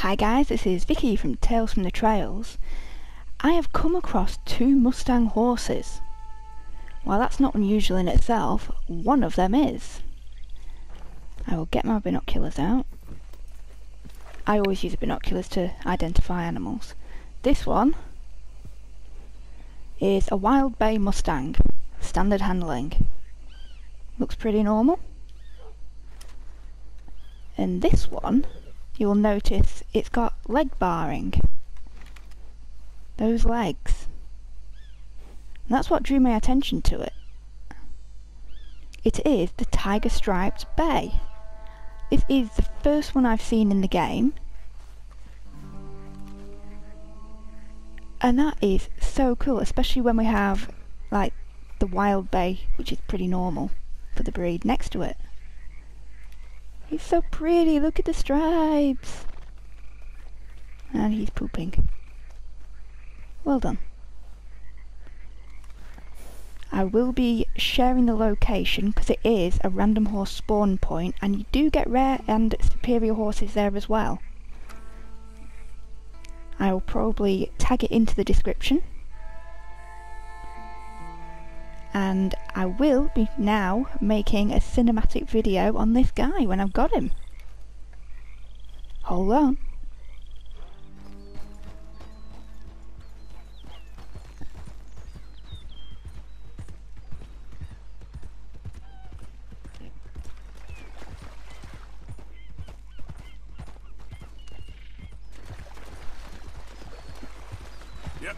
Hi guys, this is Vicky from Tales from the Trails. I have come across two Mustang horses. While that's not unusual in itself, one of them is. I will get my binoculars out. I always use binoculars to identify animals. This one is a Wild Bay Mustang, standard handling. Looks pretty normal. And this one, you will notice it's got leg barring. Those legs. And that's what drew my attention to it. It is the Tiger Striped Bay. This is the first one I've seen in the game. And that is so cool, especially when we have like the Wild Bay, which is pretty normal for the breed, next to it. He's so pretty, look at the stripes. And he's pooping. Well done. I will be sharing the location because it is a random horse spawn point and you do get rare and superior horses there as well. I will probably tag it into the description and I will be now making a cinematic video on this guy when I've got him. Hold on. Yep.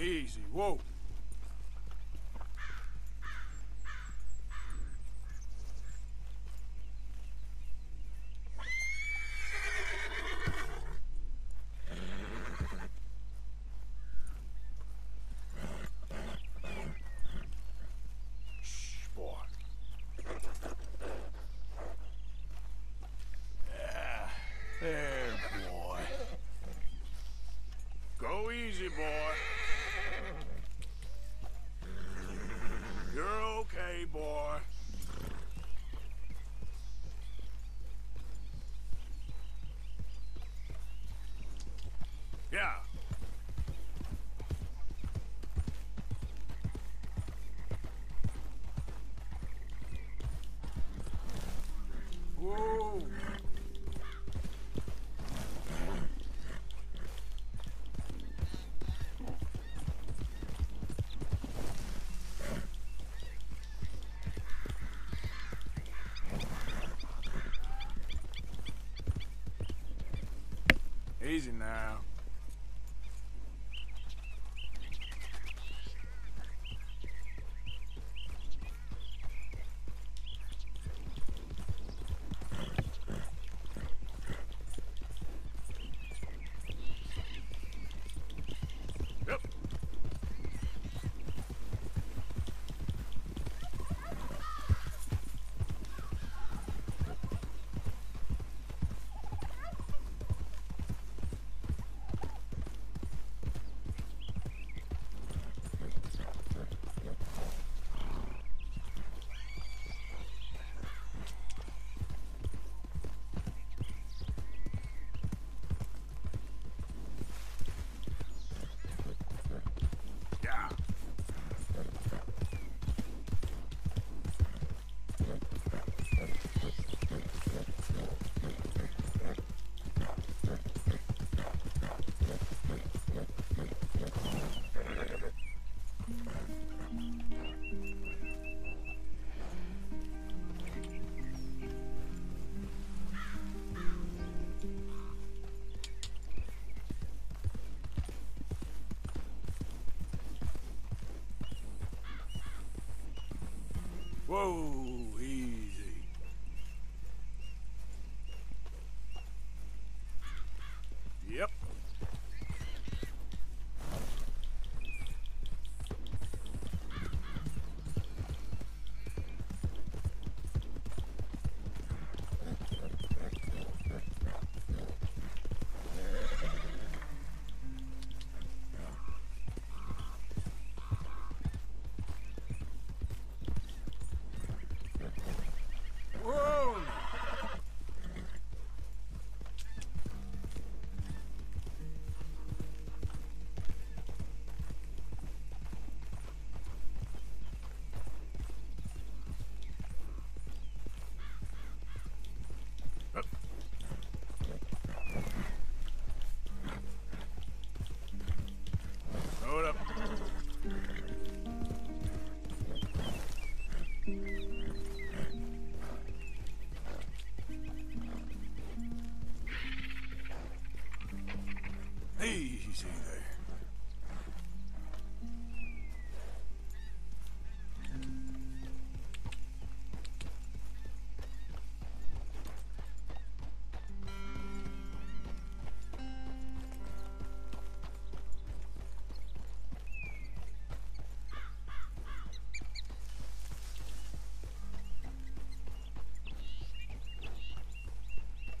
Easy, whoa. Shh, boy. Yeah, there, boy. Go easy, boy. You're okay, boy. Yeah. Easy now. Whoa,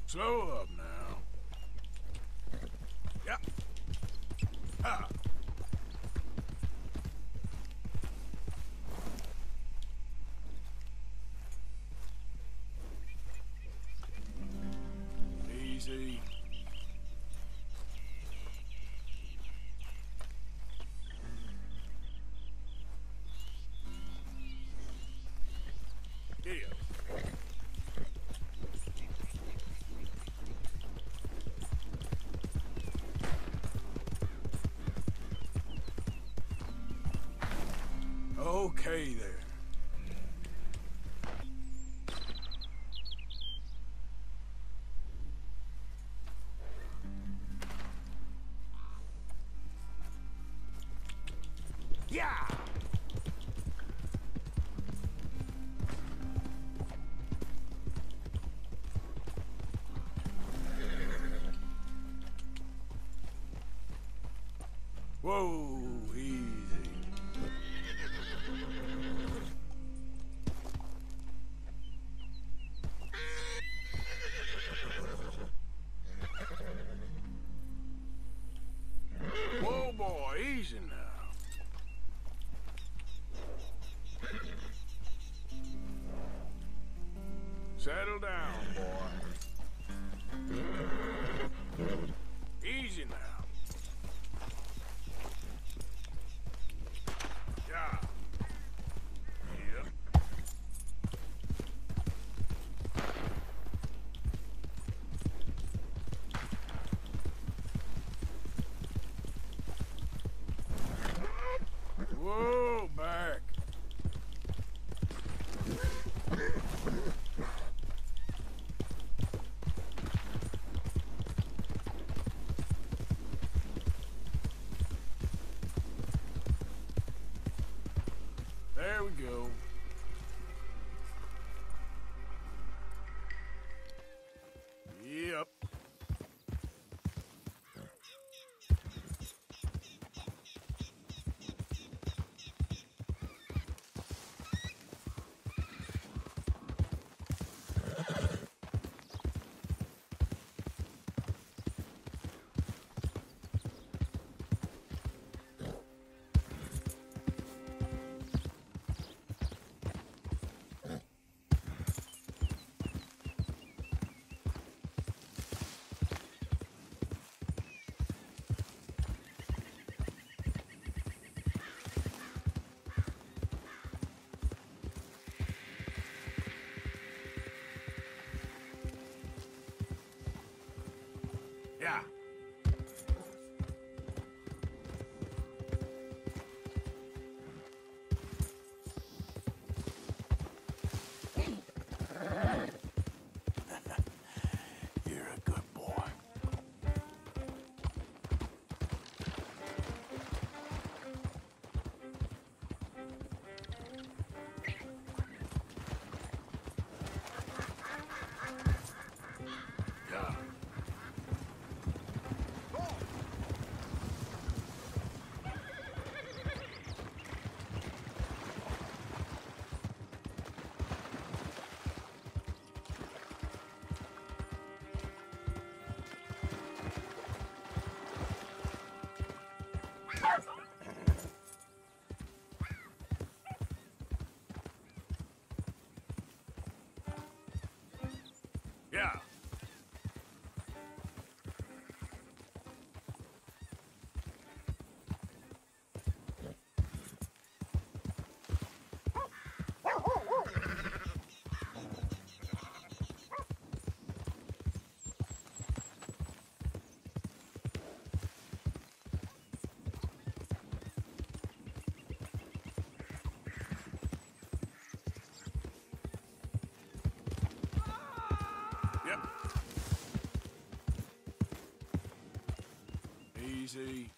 Slow up now. Yep. Ah. Okay there. Yeah. Whoa, Settle down, boy. Easy now. Easy.